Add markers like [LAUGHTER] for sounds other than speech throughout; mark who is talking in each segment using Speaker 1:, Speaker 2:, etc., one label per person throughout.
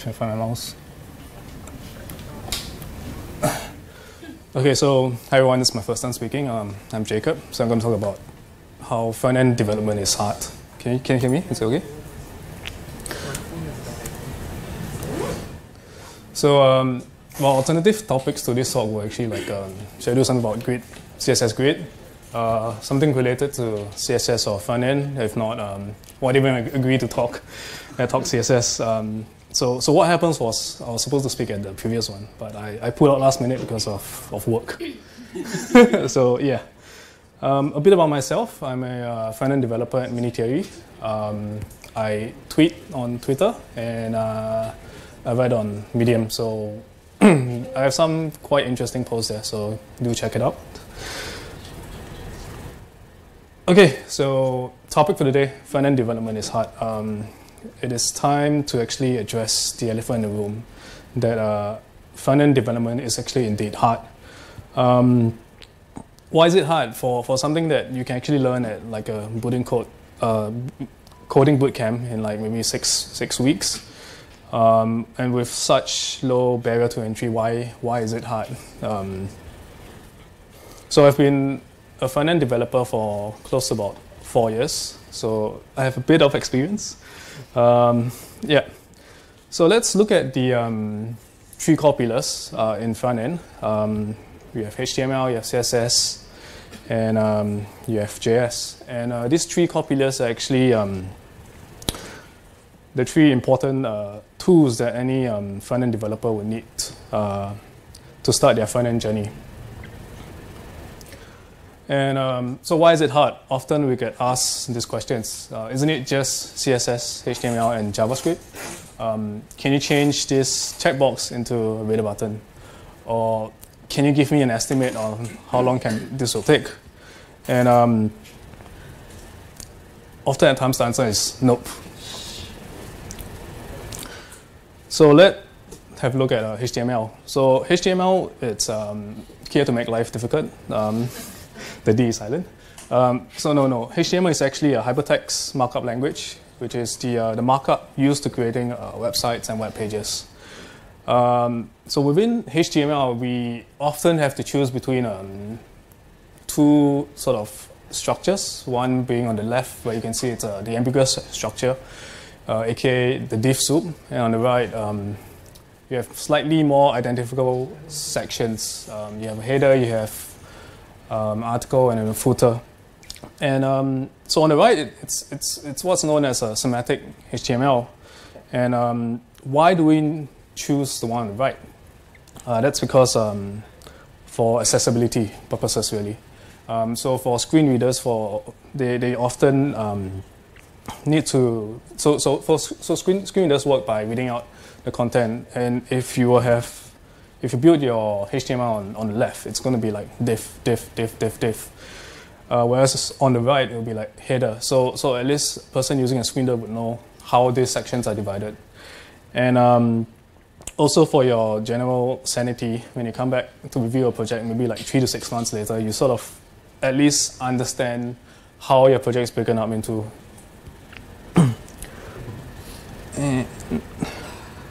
Speaker 1: Try to find my mouse. Okay, so hi everyone, this is my first time speaking. Um, I'm Jacob, so I'm going to talk about how front-end development is hard. Can you, can you hear me? Is it okay? So, um, well, alternative topics to this talk were actually like, um, should I do something about grid, CSS grid, uh, something related to CSS or front end. If not, um, why even agree to talk, uh, talk CSS? Um, so, so what happens was I was supposed to speak at the previous one, but I, I pulled out last minute because of, of work. [LAUGHS] so yeah, um, a bit about myself. I'm a uh, front-end developer at Minitheory. Um, I tweet on Twitter and uh, I write on Medium. So [CLEARS THROAT] I have some quite interesting posts there. So do check it out. Okay, so topic for the day: front-end development is hard. Um, it is time to actually address the elephant in the room that uh, front-end development is actually indeed hard. Um, why is it hard for, for something that you can actually learn at like a code uh, coding bootcamp in like maybe six six weeks, um, and with such low barrier to entry, why why is it hard? Um, so I've been a front-end developer for close to about four years, so I have a bit of experience. Um, yeah. So let's look at the um, three core pillars uh, in front end. Um, we have HTML, you have CSS, and um, you have JS. And uh, these three core pillars are actually um, the three important uh, tools that any um, front end developer would need uh, to start their front end journey. And um, so why is it hard? Often we get asked these questions. Uh, isn't it just CSS, HTML, and JavaScript? Um, can you change this checkbox into a red button? Or can you give me an estimate on how long can this will take? And um, often at times the answer is nope. So let's have a look at uh, HTML. So HTML, it's um, here to make life difficult. Um, the D is silent. Um, so no, no. HTML is actually a hypertext markup language, which is the, uh, the markup used to creating uh, websites and web pages. Um, so within HTML, we often have to choose between um, two sort of structures. One being on the left, where you can see it's uh, the ambiguous structure, uh, aka the div soup, and on the right, um, you have slightly more identifiable sections. Um, you have a header, you have um, article and a footer. And um, so on the right, it, it's, it's, it's what's known as a semantic HTML. And um, why do we choose the one on the right? Uh, that's because um, for accessibility purposes, really. Um, so for screen readers, for they, they often um, need to, so, so, for, so screen, screen readers work by reading out the content. And if you have if you build your HTML on, on the left, it's going to be like div, div, div, div, div. Uh, whereas on the right, it'll be like header. So, so at least a person using a screen reader would know how these sections are divided. And um, also for your general sanity, when you come back to review a project, maybe like three to six months later, you sort of at least understand how your project is broken up into.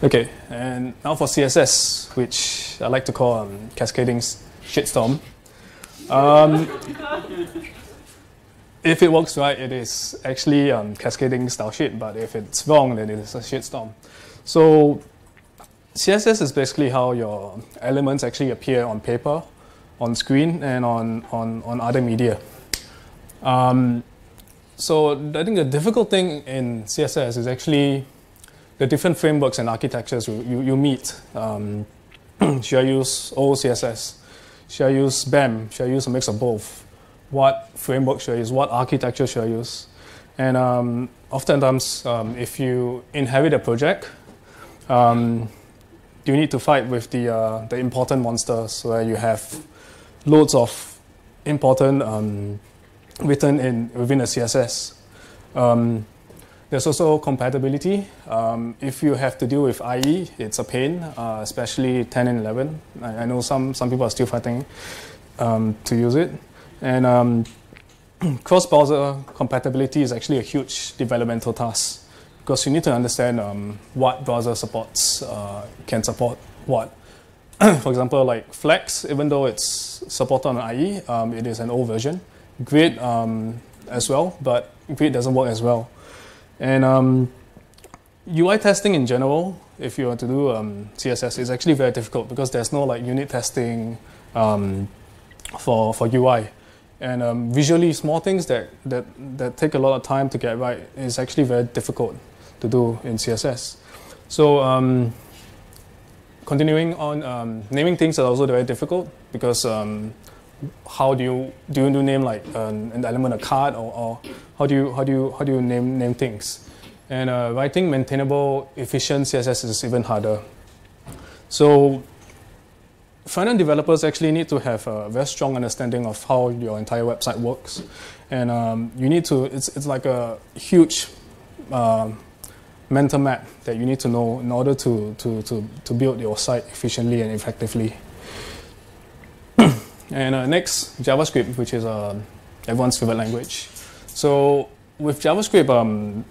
Speaker 1: Okay, and now for CSS, which I like to call um, cascading shitstorm. Um, [LAUGHS] if it works right, it is actually um, cascading style shit, but if it's wrong, then it is a shitstorm. So CSS is basically how your elements actually appear on paper, on screen, and on, on, on other media. Um, so I think the difficult thing in CSS is actually the different frameworks and architectures you, you, you meet. Um, [CLEARS THROAT] should I use OCSS? Should I use BEM? Should I use a mix of both? What framework should I use? What architecture should I use? And um, oftentimes, um, if you inherit a project, um, you need to fight with the, uh, the important monsters where you have loads of important um, written in within a CSS. There's also compatibility. Um, if you have to deal with IE, it's a pain, uh, especially 10 and 11. I, I, know some, some people are still fighting um, to use it. And um, [CLEARS THROAT] cross-browser compatibility is actually a huge developmental task because you need to understand um, what browser supports uh, can support what. [CLEARS THROAT] For example, like Flex, even though it's supported on IE, um, it is an old version. Grid um, as well, but Grid doesn't work as well. And um, UI testing in general, if you want to do um, CSS, is actually very difficult because there's no like unit testing um, for for UI. And um, visually, small things that, that, that take a lot of time to get right is actually very difficult to do in CSS. So um, continuing on, um, naming things are also very difficult because um, how do you do you name like an, an element a card or, or, how do you how do you how do you name name things? And uh, writing maintainable efficient CSS is even harder. So front-end developers actually need to have a very strong understanding of how your entire website works. And um, you need to, it's, it's like a huge uh, mental map that you need to know in order to, to, to, to build your site efficiently and effectively. And uh, next, JavaScript, which is uh, everyone's favorite language. So with JavaScript, um,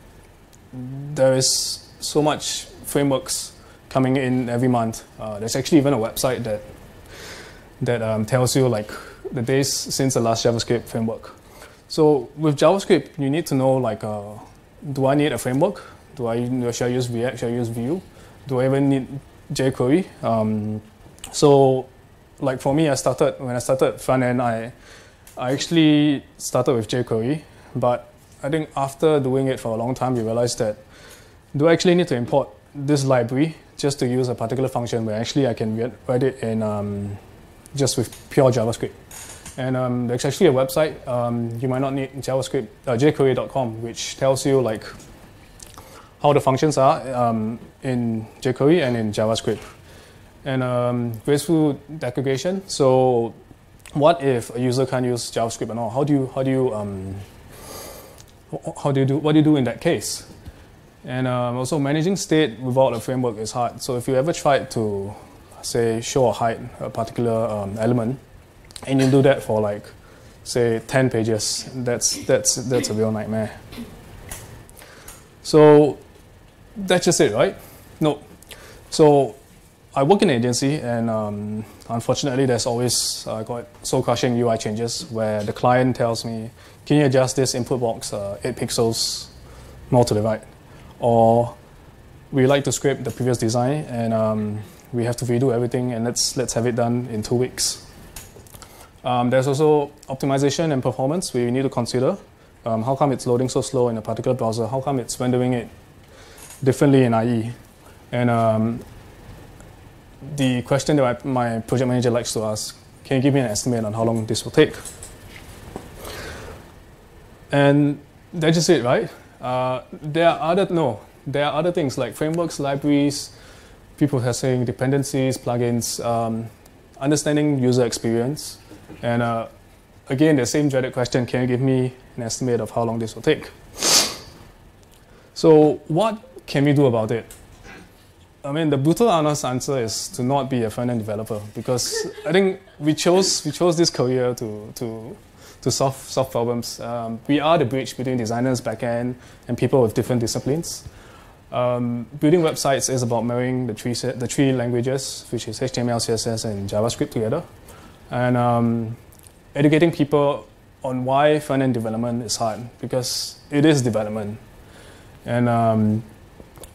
Speaker 1: there is so much frameworks coming in every month. Uh, there's actually even a website that that um, tells you like the days since the last JavaScript framework. So with JavaScript, you need to know like, uh, do I need a framework? Do I should I use React? Should I use Vue? Do I even need jQuery? Um, so like for me, I started when I started front end, I I actually started with jQuery, but I think after doing it for a long time, you realize that do I actually need to import this library just to use a particular function where actually I can write it in um, just with pure JavaScript. And um, there's actually a website. Um, you might not need JavaScript, uh, jQuery.com, which tells you like how the functions are um, in jQuery and in JavaScript. And um, graceful degradation. So, what if a user can't use JavaScript at all? How do you how do you um, how do you do what do you do in that case? And um, also managing state without a framework is hard. So if you ever tried to say, show or hide a particular um, element, and you do that for like, say, 10 pages, that's, that's, that's a real nightmare. So that's just it, right? No. So I work in an agency, and um, unfortunately, there's always uh, got soul-crushing UI changes where the client tells me, "Can you adjust this input box uh, eight pixels more to the right?" Or we like to scrape the previous design, and um, we have to redo everything and let's, let's have it done in two weeks. Um, there's also optimization and performance we need to consider. Um, how come it's loading so slow in a particular browser? How come it's rendering it differently in IE? And um, the question that my project manager likes to ask, can you give me an estimate on how long this will take? And that's just it, right? Uh, there are other, no, there are other things like frameworks, libraries, people are saying dependencies, plugins, um, understanding user experience. And uh, again, the same dreaded question, can you give me an estimate of how long this will take? So what can we do about it? I mean, the brutal honest answer is to not be a front-end developer because I think we chose, we chose this career to, to, to solve, solve problems. Um, we are the bridge between designers, backend, and people with different disciplines. Um, building websites is about marrying the three, the three languages, which is HTML, CSS, and JavaScript together. And um, educating people on why front-end development is hard, because it is development. And, um,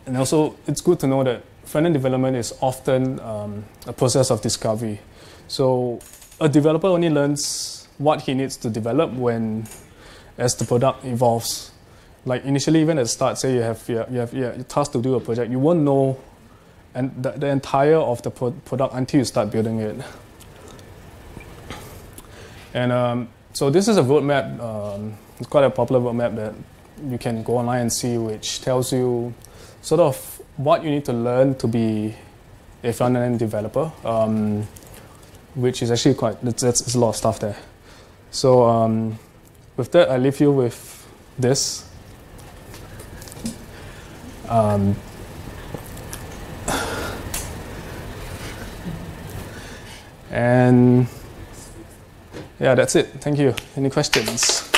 Speaker 1: and also, it's good to know that front-end development is often um, a process of discovery. So a developer only learns what he needs to develop when, as the product evolves like initially even at the start, say you have you have, you have tasked to do a project, you won't know and the, the entire of the pro product until you start building it. And um, so this is a roadmap. Um, it's quite a popular roadmap that you can go online and see, which tells you sort of what you need to learn to be a front-end developer, um, which is actually quite, that's, a lot of stuff there. So um, with that, I leave you with this. Um, and yeah, that's it. Thank you. Any questions?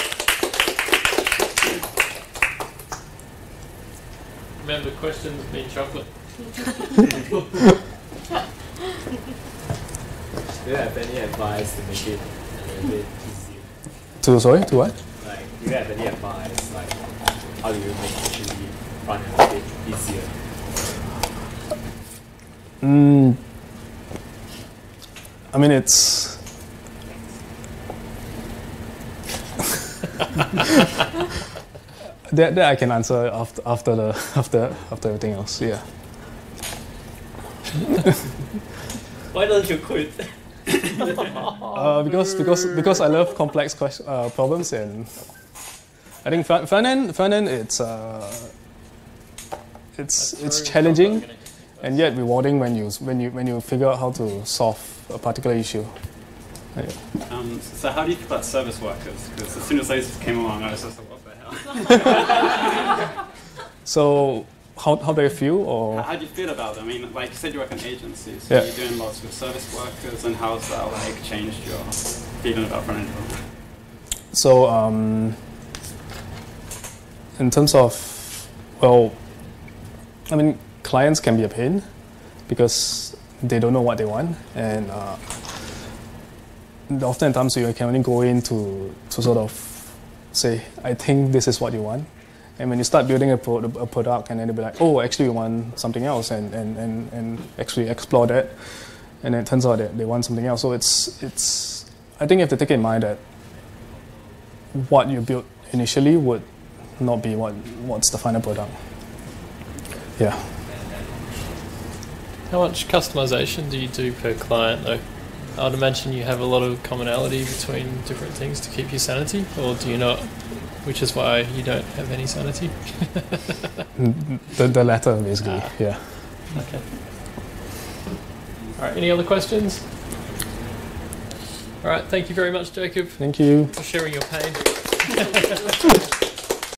Speaker 2: The questions been chocolate?
Speaker 3: Do you have any advice to make it a little bit easier?
Speaker 1: To sorry, to what?
Speaker 3: Like, do you have any advice? Like, how do you make the run a bit easier?
Speaker 1: Mm, I mean, it's. [LAUGHS] [LAUGHS] that, that I can answer after after the [LAUGHS] after after everything else. Yeah. [LAUGHS]
Speaker 3: Why don't you quit? [LAUGHS]
Speaker 1: Uh, because because because I love complex question, uh, problems and I think front, front end front end it's uh, it's it's challenging and yet rewarding when you when you when you figure out how to solve a particular issue. Yeah.
Speaker 4: Um, so how do you feel about service workers? Because as soon as those came along, I was just like, what the hell? [LAUGHS]
Speaker 1: So how how do I feel or
Speaker 4: how do you feel about them? I mean, like you said, you work in agencies. So
Speaker 1: Yeah.
Speaker 4: You're doing lots with service workers, and how's that like changed your feeling about front end
Speaker 1: so um, in terms of well, I mean clients can be a pain because they don't know what they want and uh, oftentimes you can only go in to, to sort of say I think this is what you want and when you start building a, pro- a product and then they'll be like oh actually we want something else and, and, and, and actually explore that and then it turns out that they want something else so it's it's I think you have to take in mind that what you built initially would not be what what's the final product. Yeah.
Speaker 2: How much customization do you do per client though? I'd imagine you have a lot of commonality between different things to keep your sanity, or do you not? Which is why you don't have any sanity. [LAUGHS]
Speaker 1: The, the latter, basically.
Speaker 2: Ah.
Speaker 1: Yeah.
Speaker 2: Okay. All right. Any other questions? All right. Thank you very much, Jacob,
Speaker 1: Thank you.
Speaker 2: for sharing your pain. [LAUGHS]